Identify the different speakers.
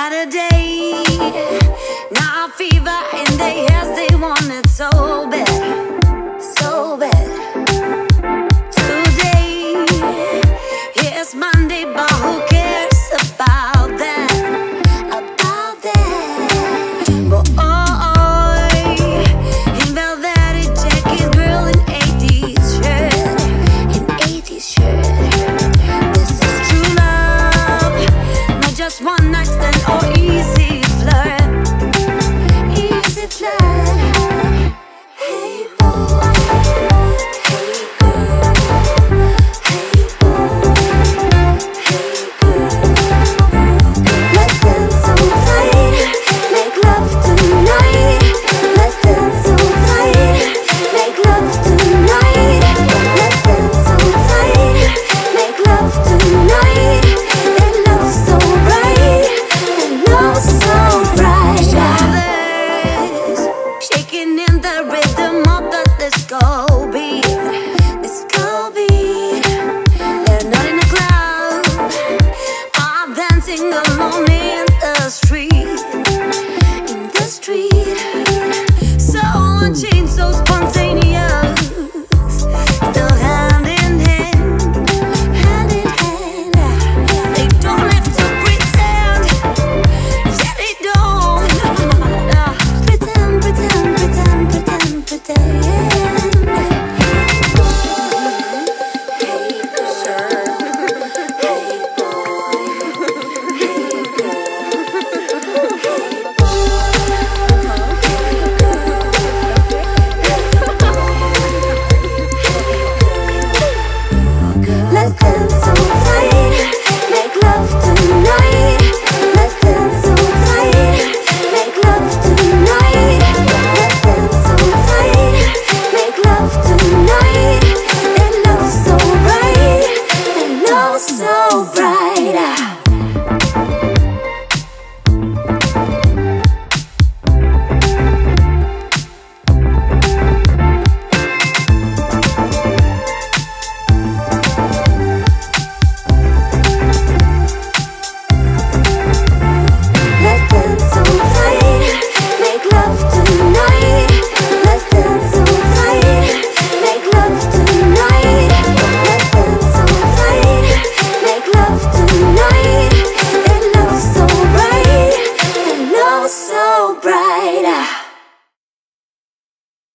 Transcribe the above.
Speaker 1: Saturday, now fever in their yes, they want it so bad, so bad. Today, here's Monday, but who instant or oh, easy.